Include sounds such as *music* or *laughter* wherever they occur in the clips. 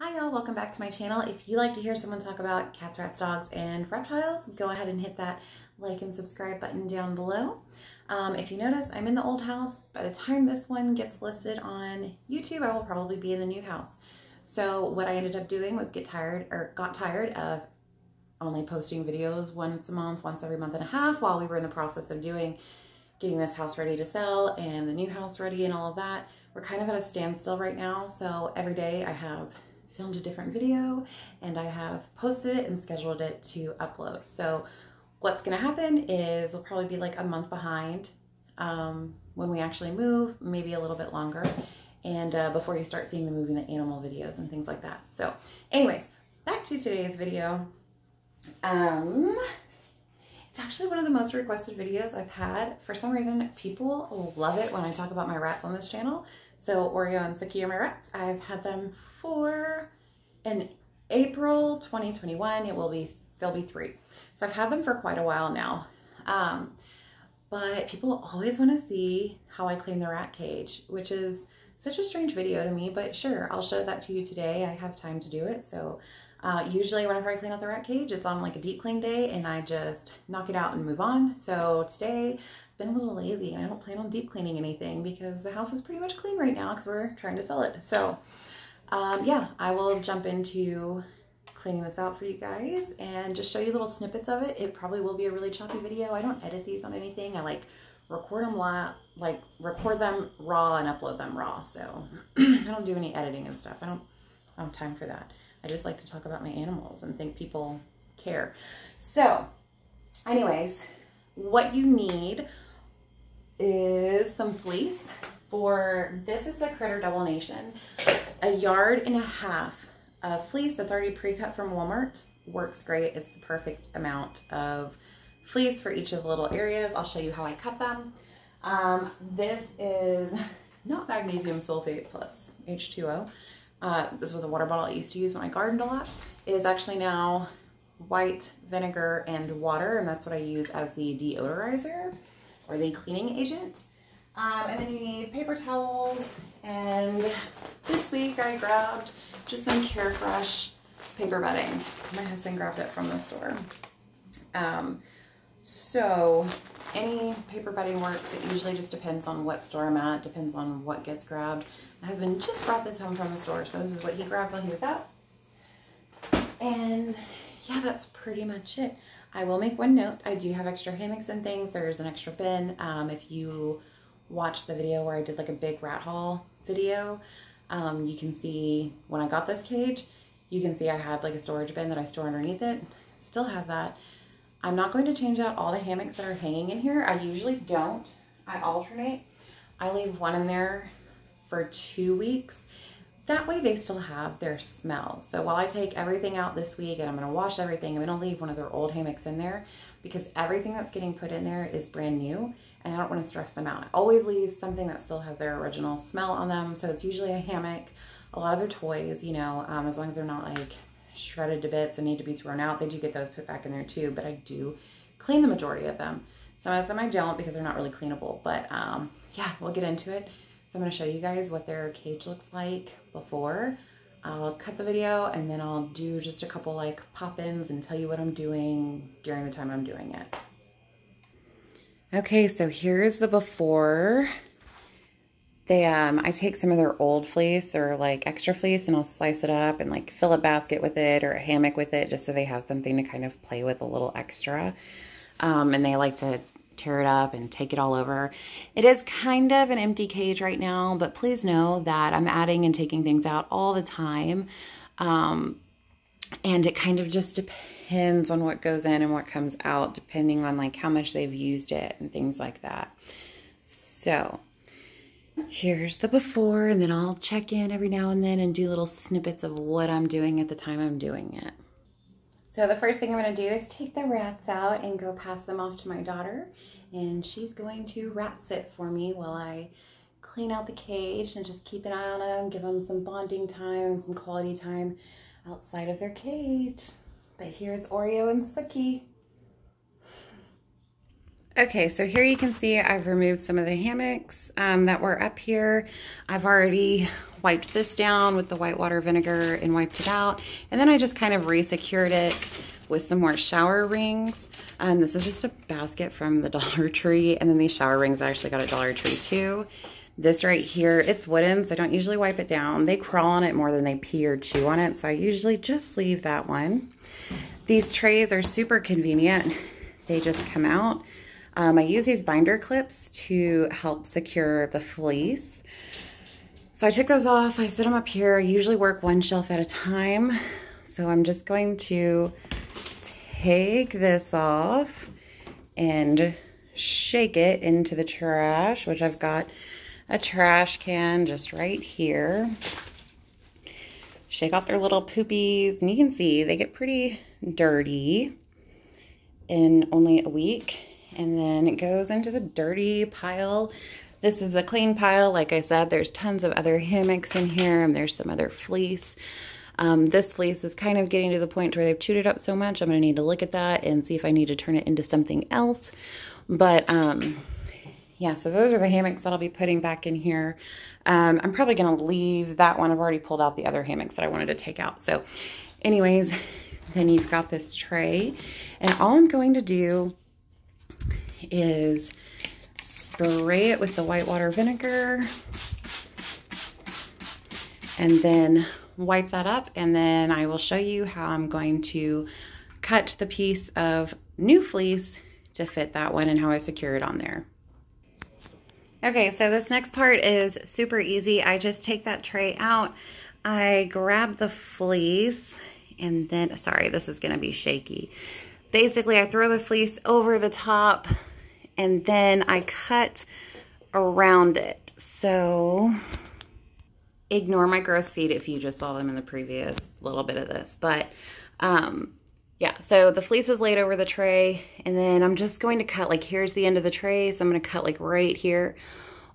Hi y'all, welcome back to my channel. If you like to hear someone talk about cats, rats, dogs, and reptiles, go ahead and hit that like and subscribe button down below. Um, if you notice, I'm in the old house. By the time this one gets listed on YouTube, I will probably be in the new house. So what I ended up doing was get tired or got tired of only posting videos once a month, once every month and a half while we were in the process of doing getting this house ready to sell and the new house ready and all of that. We're kind of at a standstill right now. So every day I have filmed a different video and I have posted it and scheduled it to upload. So what's gonna happen is we'll probably be like a month behind um, when we actually move, maybe a little bit longer, and uh, before you start seeing the moving the animal videos and things like that. So anyways, back to today's video. Um, it's actually one of the most requested videos I've had. For some reason, people love it when I talk about my rats on this channel. So Oreo and Suki are my rats. I've had them for in April 2021. It will be, they'll be three. So I've had them for quite a while now. Um, but people always want to see how I clean the rat cage, which is such a strange video to me, but sure, I'll show that to you today. I have time to do it. So uh, usually whenever I clean out the rat cage, it's on like a deep clean day and I just knock it out and move on. So today been a little lazy and I don't plan on deep cleaning anything because the house is pretty much clean right now because we're trying to sell it. So um, yeah, I will jump into cleaning this out for you guys and just show you little snippets of it. It probably will be a really choppy video. I don't edit these on anything. I like record them like record them raw and upload them raw. So *clears throat* I don't do any editing and stuff. I don't have time for that. I just like to talk about my animals and think people care. So anyways, what you need is some fleece for, this is the Critter Double Nation, a yard and a half of fleece that's already pre-cut from Walmart. Works great. It's the perfect amount of fleece for each of the little areas. I'll show you how I cut them. Um, this is *laughs* not magnesium sulfate plus H2O. Uh, this was a water bottle I used to use when I gardened a lot. It is actually now white vinegar and water, and that's what I use as the deodorizer or the cleaning agent. Um, and then you need paper towels, and this week I grabbed just some Carefresh paper bedding. My husband grabbed it from the store. Um, so any paper bedding works. It usually just depends on what store I'm at, depends on what gets grabbed. My husband just brought this home from the store, so this is what he grabbed while he was out. And yeah, that's pretty much it. I will make one note. I do have extra hammocks and things. There's an extra bin. Um, if you watch the video where I did like a big rat haul video, um, you can see when I got this cage, you can see I had like a storage bin that I store underneath it. Still have that. I'm not going to change out all the hammocks that are hanging in here. I usually don't. I alternate. I leave one in there for two weeks. That way they still have their smell. So while I take everything out this week and I'm gonna wash everything, I'm gonna leave one of their old hammocks in there because everything that's getting put in there is brand new and I don't wanna stress them out. I always leave something that still has their original smell on them. So it's usually a hammock, a lot of their toys, you know, um, as long as they're not like shredded to bits and need to be thrown out. They do get those put back in there too, but I do clean the majority of them. Some of them I don't because they're not really cleanable, but um, yeah, we'll get into it. So I'm gonna show you guys what their cage looks like before. I'll cut the video and then I'll do just a couple like pop-ins and tell you what I'm doing during the time I'm doing it. Okay, so here's the before they um I take some of their old fleece or like extra fleece and I'll slice it up and like fill a basket with it or a hammock with it just so they have something to kind of play with a little extra. Um, and they like to tear it up and take it all over. It is kind of an empty cage right now, but please know that I'm adding and taking things out all the time. Um, and it kind of just depends on what goes in and what comes out, depending on like how much they've used it and things like that. So here's the before and then I'll check in every now and then and do little snippets of what I'm doing at the time I'm doing it. So the first thing I'm going to do is take the rats out and go pass them off to my daughter and she's going to rat sit for me while I clean out the cage and just keep an eye on them, give them some bonding time and some quality time outside of their cage. But here's Oreo and Suki. Okay, so here you can see I've removed some of the hammocks um, that were up here. I've already wiped this down with the white water vinegar and wiped it out. And then I just kind of re-secured it with some more shower rings. Um, this is just a basket from the *laughs* Dollar Tree. And then these shower rings I actually got at Dollar Tree too. This right here, it's wooden, so I don't usually wipe it down. They crawl on it more than they pee or chew on it, so I usually just leave that one. These trays are super convenient. They just come out. Um, I use these binder clips to help secure the fleece. I took those off, I set them up here. I usually work one shelf at a time. So I'm just going to take this off and shake it into the trash, which I've got a trash can just right here. Shake off their little poopies, and you can see they get pretty dirty in only a week. And then it goes into the dirty pile. This is a clean pile. Like I said, there's tons of other hammocks in here, and there's some other fleece. Um, this fleece is kind of getting to the point where they've chewed it up so much. I'm going to need to look at that and see if I need to turn it into something else. But um, yeah, so those are the hammocks that I'll be putting back in here. Um, I'm probably going to leave that one. I've already pulled out the other hammocks that I wanted to take out. So anyways, then you've got this tray. And all I'm going to do is spray it with the whitewater vinegar and then wipe that up and then I will show you how I'm going to cut the piece of new fleece to fit that one and how I secure it on there. Okay, so this next part is super easy. I just take that tray out, I grab the fleece, and then, sorry, this is gonna be shaky. Basically, I throw the fleece over the top, and then I cut around it. So, ignore my gross feet if you just saw them in the previous little bit of this. But, um, yeah, so the fleece is laid over the tray and then I'm just going to cut like here's the end of the tray. So I'm going to cut like right here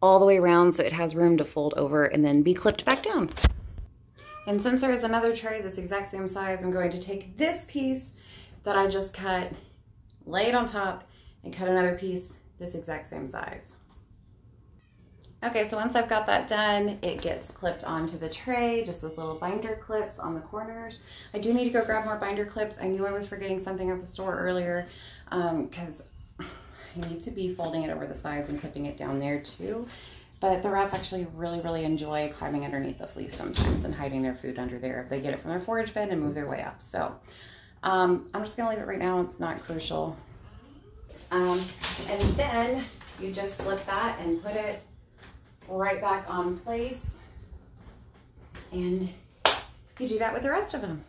all the way around so it has room to fold over and then be clipped back down. And since there is another tray this exact same size, I'm going to take this piece that I just cut, lay it on top and cut another piece this exact same size. Okay, so once I've got that done, it gets clipped onto the tray just with little binder clips on the corners. I do need to go grab more binder clips. I knew I was forgetting something at the store earlier because um, *sighs* I need to be folding it over the sides and clipping it down there too. But the rats actually really, really enjoy climbing underneath the fleece sometimes and hiding their food under there. They get it from their forage bin and move their way up. So um, I'm just gonna leave it right now. It's not crucial. And then you just slip that and put it right back on place. And you do that with the rest of them.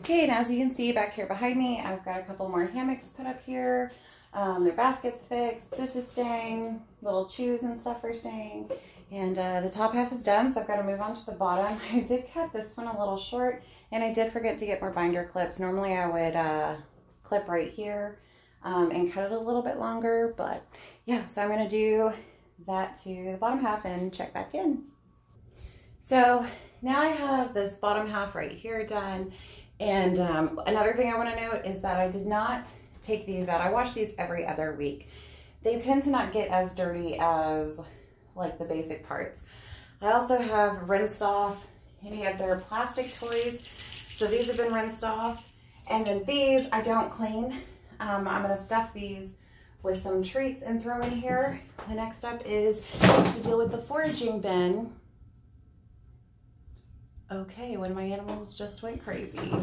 Okay, and as you can see back here behind me, I've got a couple more hammocks put up here. Um, their baskets fixed. This is staying. Little chews and stuff are staying. And uh, the top half is done, so I've got to move on to the bottom. *laughs* I did cut this one a little short, and I did forget to get more binder clips. Normally I would uh, clip right here um, and cut it a little bit longer, but yeah, so I'm to do that to the bottom half and check back in. So now I have this bottom half right here done. And um, another thing I want to note is that I did not take these out. I wash these every other week. They tend to not get as dirty as like the basic parts. I also have rinsed off any of their plastic toys. So these have been rinsed off. And then these I don't clean. Um, I'm to stuff these with some treats and throw in here. The next step is to deal with the foraging bin. Okay, when my animals just went crazy.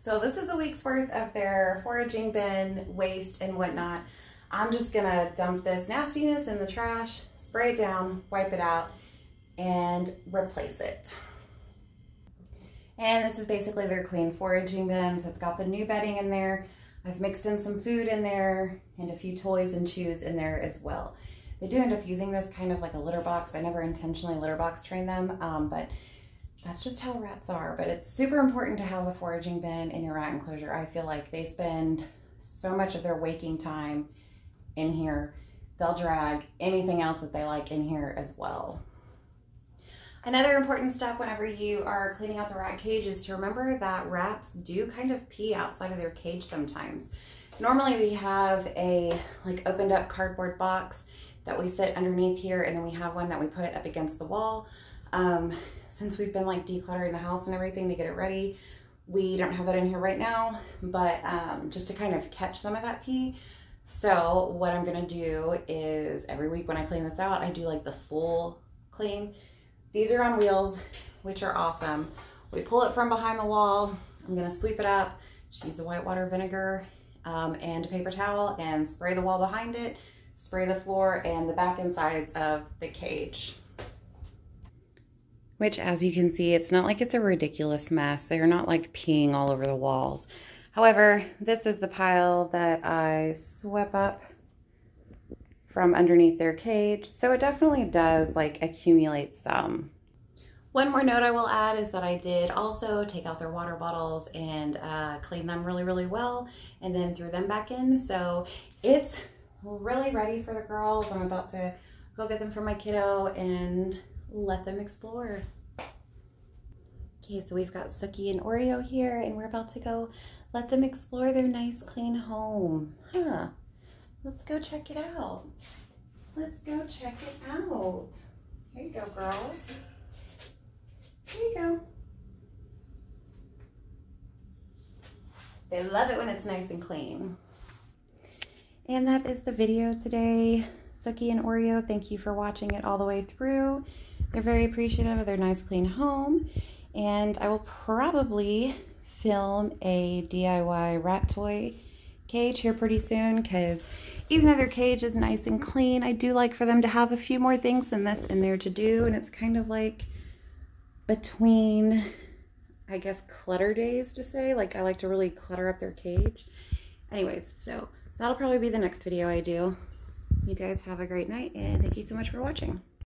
So this is a week's worth of their foraging bin, waste, and whatnot. I'm just gonna dump this nastiness in the trash, spray it down, wipe it out, and replace it. And this is basically their clean foraging bins. It's got the new bedding in there. I've mixed in some food in there and a few toys and chews in there as well. They do end up using this kind of like a litter box. I never intentionally litter box train them, um, but that's just how rats are. But it's super important to have a foraging bin in your rat enclosure. I feel like they spend so much of their waking time in here. They'll drag anything else that they like in here as well. Another important step whenever you are cleaning out the rat cage is to remember that rats do kind of pee outside of their cage sometimes. Normally we have a like opened up cardboard box that we sit underneath here and then we have one that we put up against the wall. Um, since we've been like decluttering the house and everything to get it ready, we don't have that in here right now, but um, just to kind of catch some of that pee. So what I'm gonna do is every week when I clean this out, I do like the full clean. These are on wheels, which are awesome. We pull it from behind the wall. I'm gonna sweep it up, use a whitewater vinegar um, and a paper towel and spray the wall behind it, spray the floor and the back and sides of the cage. Which as you can see, it's not like it's a ridiculous mess. They're not like peeing all over the walls. However, this is the pile that I swept up from underneath their cage. So it definitely does like accumulate some. One more note I will add is that I did also take out their water bottles and uh, clean them really, really well and then threw them back in. So it's really ready for the girls. I'm about to go get them for my kiddo and let them explore. Okay, so we've got Sookie and Oreo here and we're about to go let them explore their nice clean home. Huh. Let's go check it out. Let's go check it out. Here you go, girls. Here you go. They love it when it's nice and clean. And that is the video today. Sookie and Oreo, thank you for watching it all the way through. They're very appreciative of their nice clean home. And I will probably film a DIY rat toy cage here pretty soon because even though their cage is nice and clean, I do like for them to have a few more things than this in there to do. And it's kind of like between, I guess, clutter days to say. Like, I like to really clutter up their cage. Anyways, so that'll probably be the next video I do. You guys have a great night, and thank you so much for watching.